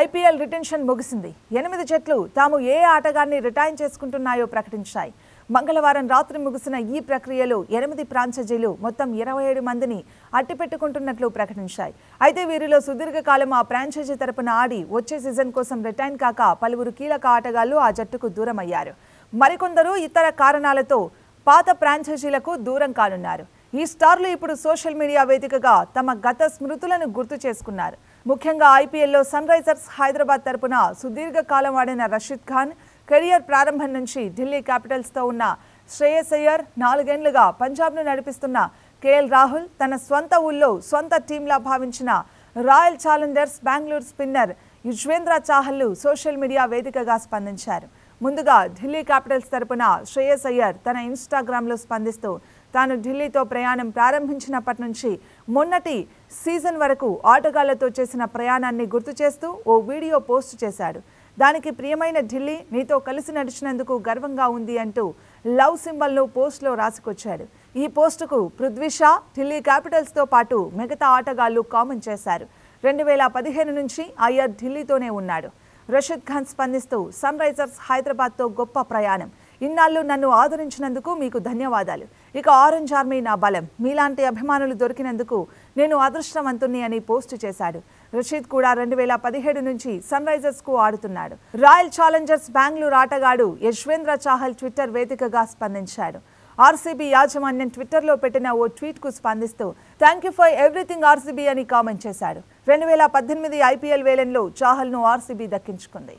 IPL retention ముగిసింది. ఎనిమిది జట్లు తాము ఏ ఆటగాన్ని రిటైన్ చేసుకుంటున్నాయో ప్రకటించాయి. మంగళవారం రాత్రి ముగిసిన ఈ ప్రక్రియలో ఎనిమిది ఫ్రాంచైజీలు మొత్తం ఇరవై ఏడు మందిని అట్టిపెట్టుకుంటున్నట్లు ప్రకటించాయి. అయితే వీరిలో సుదీర్ఘకాలం ఆ ఫ్రాంచైజీ తరపున ఆడి వచ్చే సీజన్ కోసం రిటైన్ కాక పలువురు కీలక ఆటగాళ్ళు ఆ జట్టుకు దూరమయ్యారు. మరికొందరు ఇతర కారణాలతో పాత ఫ్రాంచైజీలకు దూరం కానున్నారు. ఈ స్టార్లు ఇప్పుడు సోషల్ మీడియా వేదికగా తమ గత స్మృతులను గుర్తు చేసుకున్నారు. ముఖ్యంగా ఐపీఎల్లో సన్ రైజర్స్ హైదరాబాద్ తరపున సుదీర్ఘకాలం ఆడిన రషీద్ ఖాన్ కెరియర్ ప్రారంభం నుంచి ఢిల్లీ క్యాపిటల్స్తో ఉన్న శ్రేయస్ అయ్యర్ నాలుగేండ్లుగా పంజాబ్ను నడిపిస్తున్న కేఎల్ రాహుల్ తన స్వంత ఊళ్ళో సొంత టీంలా భావించిన Royal Challengers Bengaluru spinner Yuzvendra చాహల్లు social media వేదికగా స్పందించారు. ముందుగా ఢిల్లీ క్యాపిటల్స్ తరపున శ్రేయస్ అయ్యర్ తన ఇన్స్టాగ్రామ్లో స్పందిస్తూ తాను ఢిల్లీతో ప్రయాణం ప్రారంభించినప్పటి నుంచి మొన్నటి సీజన్ వరకు ఆటగాళ్ళతో చేసిన ప్రయాణాన్ని గుర్తు చేస్తూ ఓ వీడియో పోస్ట్ చేశాడు. దానికి ప్రియమైన ఢిల్లీ నీతో కలిసి నడిచినందుకు గర్వంగా ఉంది అంటూ లవ్ సింబల్ను పోస్ట్లో రాసుకొచ్చాడు. ఈ పోస్టుకు పృథ్వీషా ఢిల్లీ క్యాపిటల్స్తో పాటు మిగతా ఆటగాళ్ళు కామెంట్ చేశారు. రెండు వేల పదిహేను నుంచి అయ్యర్ ఢిల్లీతోనే ఉన్నాడు. రషీద్ ఖాన్ స్పందిస్తూ సన్ రైజర్స్ హైదరాబాద్తో గొప్ప ప్రయాణం. ఇన్నాళ్ళు నన్ను ఆదరించినందుకు మీకు ధన్యవాదాలు. ఇక ఆరెంజ్ ఆర్మీ నా బలం. మీలాంటి అభిమానులు దొరికినందుకు నేను అదృష్టవంతుణ్ణి అని పోస్టు చేశాడు. రషీద్ కూడా రెండు వేల పదిహేడు నుంచి సన్ రైజర్స్కు ఆడుతున్నాడు. రాయల్ ఛాలెంజర్స్ బెంగళూరు ఆటగాడు యశ్వేంద్ర చాహల్ ట్విట్టర్ వేదికగా స్పందించాడు. ఆర్సీబీ యాజమాన్యం ట్విట్టర్లో పెట్టిన ఓ ట్వీట్కు స్పందిస్తూ thank you for everything RCB అని కామెంట్ చేశాడు. రెండు వేల పద్దెనిమిది ఐపీఎల్ వేలంలో చాహల్ను ఆర్సీబీ దక్కించుకుంది.